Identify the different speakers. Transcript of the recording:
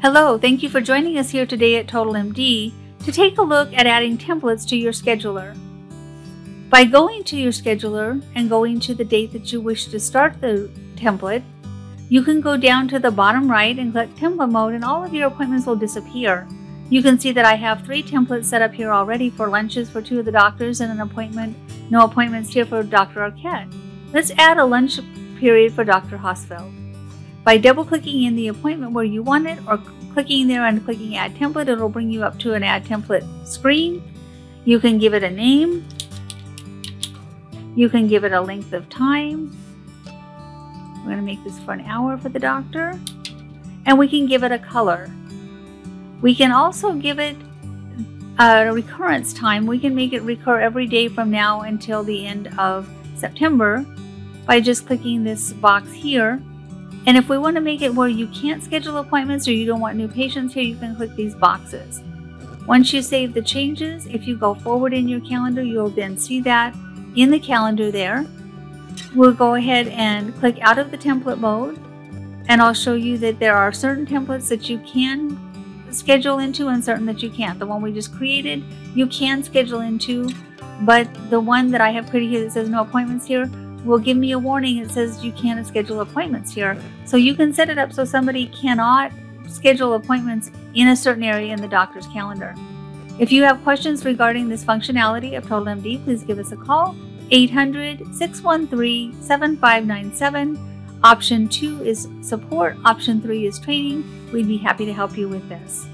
Speaker 1: Hello, thank you for joining us here today at TotalMD to take a look at adding templates to your scheduler. By going to your scheduler and going to the date that you wish to start the template, you can go down to the bottom right and click template mode and all of your appointments will disappear. You can see that I have three templates set up here already for lunches for two of the doctors and an appointment, no appointments here for Dr. Arquette. Let's add a lunch period for Dr. Hosfeld. By double clicking in the appointment where you want it or clicking there and clicking add template, it'll bring you up to an add template screen. You can give it a name. You can give it a length of time. We're going to make this for an hour for the doctor. And we can give it a color. We can also give it a recurrence time. We can make it recur every day from now until the end of September by just clicking this box here and if we want to make it where you can't schedule appointments or you don't want new patients here, you can click these boxes. Once you save the changes, if you go forward in your calendar, you'll then see that in the calendar there. We'll go ahead and click out of the template mode and I'll show you that there are certain templates that you can schedule into and certain that you can't. The one we just created, you can schedule into, but the one that I have created here that says no appointments here, will give me a warning that says you can't schedule appointments here. So you can set it up so somebody cannot schedule appointments in a certain area in the doctor's calendar. If you have questions regarding this functionality of TotalMD, please give us a call 800 613 7597. Option 2 is support, option 3 is training. We'd be happy to help you with this.